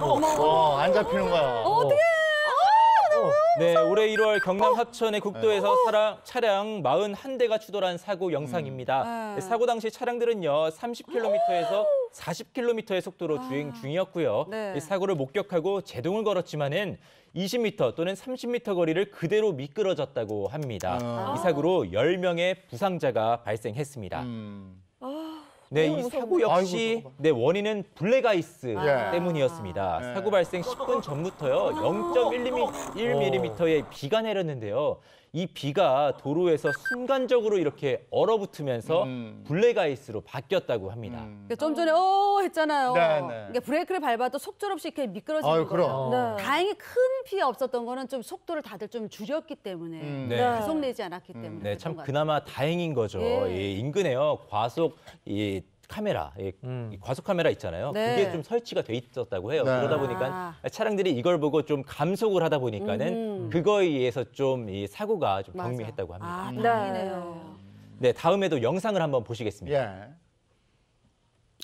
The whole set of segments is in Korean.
어, 안 잡히는 거야. 어떻게? 네, 올해 1월 경남 합천의 국도에서 사랑, 차량 41대가 추돌한 사고 영상입니다. 네. 사고 당시 차량들은요, 30km에서 40km의 속도로 주행 중이었고요. 네. 이 사고를 목격하고 제동을 걸었지만은 20m 또는 30m 거리를 그대로 미끄러졌다고 합니다. 아. 이 사고로 10명의 부상자가 발생했습니다. 음. 네, 이. 사고 역시 아이고, 네 원인은 블랙 아이스 예. 때문이었습니다. 네. 사고 발생 10분 전부터요 0.1mm의 비가 내렸는데요. 이 비가 도로에서 순간적으로 이렇게 얼어붙으면서 음. 블랙 아이스로 바뀌었다고 합니다. 음. 그러니까 좀 전에 어 했잖아요. 네, 네. 그러니까 브레이크를 밟아도 속절없이 이렇게 미끄러지는 아유, 거예요. 그럼. 네. 다행히 큰 피해 없었던 거는 좀 속도를 다들 좀 줄였기 때문에 음. 네. 가속 내지 않았기 때문에 네, 참. 그나마 다행인 거죠. 예. 이 인근에요 과속 이 카메라, 이, 이 과속 카메라 있잖아요. 네. 그게 좀 설치가 돼 있었다고 해요. 네. 그러다 아. 보니까 차량들이 이걸 보고 좀 감속을 하다 보니까는 음. 그거에 의해서 좀 이 사고가 좀 맞아. 경미했다고 합니다. 아, 네. 다행이네요. 네, 다음에도 영상을 한번 보시겠습니다. 예.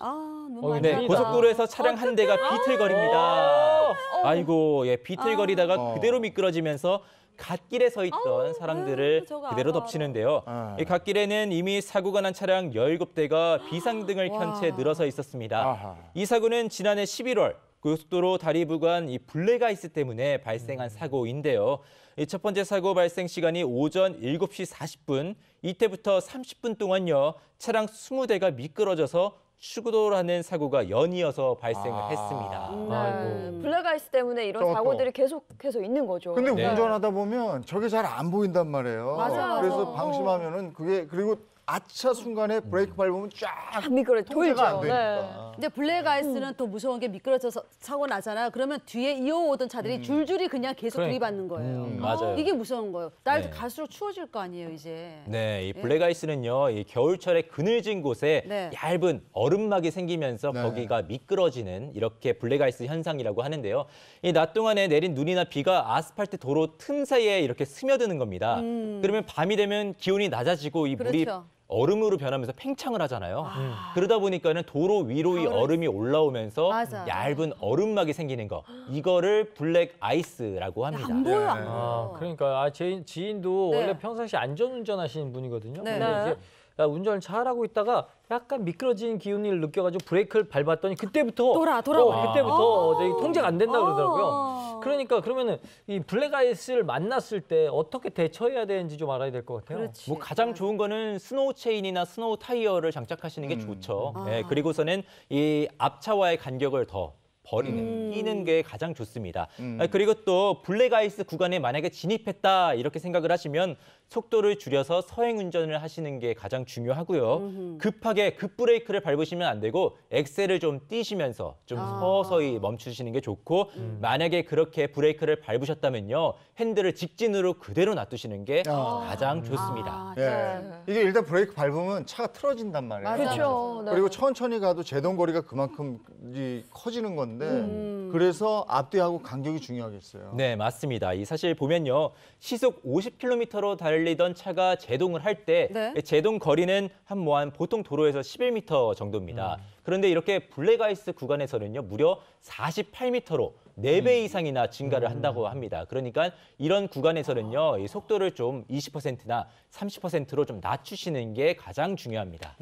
아, 눈 어, 네. 고속도로에서 차량 한 대가 비틀거립니다. 아이고, 예, 비틀거리다가 어. 그대로 미끄러지면서 갓길에 서 있던 사람들을 아, 저거 그대로 알아, 덮치는데요. 알아. 이 갓길에는 이미 사고가 난 차량 17대가 비상등을 켠 와. 채 늘어서 있었습니다. 아하. 이 사고는 지난해 11월 고속도로 다리 부근 이 블랙아이스 때문에 음. 발생한 사고인데요. 이 첫 번째 사고 발생 시간이 오전 7시 40분, 이때부터 30분 동안요 차량 20대가 미끄러져서 추돌하는 사고가 연이어서 발생을 아. 했습니다. 네. 아이고. 블랙아이스 때문에 이런 저것도. 사고들이 계속해서 있는 거죠. 근데 네. 운전하다 보면 저게 잘 안 보인단 말이에요. 맞아, 그래서. 방심하면은 그게 그리고 아차 순간에 브레이크 밟으면 쫙 아, 미끄러 돌죠. 통제가 안 네. 되니까. 근데 블랙 아이스는 또 무서운 게 미끄러져서 사고 나잖아요. 그러면 뒤에 이어오던 차들이 줄줄이 그냥 계속 그러니까. 들이받는 거예요. 음, 맞아요. 이게 무서운 거예요. 날 네. 갈수록 추워질 거 아니에요, 이제. 네, 이 블랙 아이스는요, 이 겨울철에 그늘진 곳에 네. 얇은 얼음막이 생기면서 네. 거기가 미끄러지는 이렇게 블랙 아이스 현상이라고 하는데요. 이 낮 동안에 내린 눈이나 비가 아스팔트 도로 틈 사이에 이렇게 스며드는 겁니다. 그러면 밤이 되면 기온이 낮아지고 이 물이 음. 그렇죠. 얼음으로 변하면서 팽창을 하잖아요. 그러다 보니까는 도로 위로 이 얼음이 올라오면서 맞아. 얇은 얼음막이 생기는 거. 이거를 블랙 아이스라고 합니다. 안 보여, 안 네. 보여. 어. 아, 그러니까 아, 제 지인도 네. 원래 평상시 안전운전 하시는 분이거든요. 네. 근데 네. 이제 야, 운전을 잘하고 있다가 약간 미끄러지는 기운을 느껴가지고 브레이크를 밟았더니 그때부터 돌아, 돌아버려. 어, 그때부터 저기 통제가 안 된다 그러더라고요. 아. 그러니까 그러면은 이 블랙 아이스를 만났을 때 어떻게 대처해야 되는지 좀 알아야 될 것 같아요. 그렇지. 뭐 가장 좋은 거는 스노우 체인이나 스노우 타이어를 장착하시는 게 좋죠. 아. 예, 그리고서는 이 앞차와의 간격을 더 벌리는 음. 끼는 게 가장 좋습니다. 음. 아, 그리고 또 블랙 아이스 구간에 만약에 진입했다 이렇게 생각을 하시면 속도를 줄여서 서행 운전을 하시는 게 가장 중요하고요. 급하게 급브레이크를 밟으시면 안 되고 엑셀을 좀 띄시면서 좀 아. 서서히 멈추시는 게 좋고 만약에 그렇게 브레이크를 밟으셨다면요 핸들을 직진으로 그대로 놔두시는 게 아. 가장 좋습니다. 아, 예. 네. 이게 일단 브레이크 밟으면 차가 틀어진단 말이에요. 맞아. 그렇죠. 네. 그리고 천천히 가도 제동 거리가 그만큼 이 커지는 건데 음. 그래서 앞뒤하고 간격이 중요하겠어요. 네, 맞습니다. 이 사실 보면요. 시속 50km로 달리던 차가 제동을 할때 네. 제동 거리는 한뭐한 보통 도로에서 11m 정도입니다. 그런데 이렇게 블랙아이스 구간에서는요. 무려 48m로 4배 이상이나 증가를 한다고 합니다. 그러니까 이런 구간에서는요. 이 속도를 좀 20%나 30%로 좀 낮추시는 게 가장 중요합니다.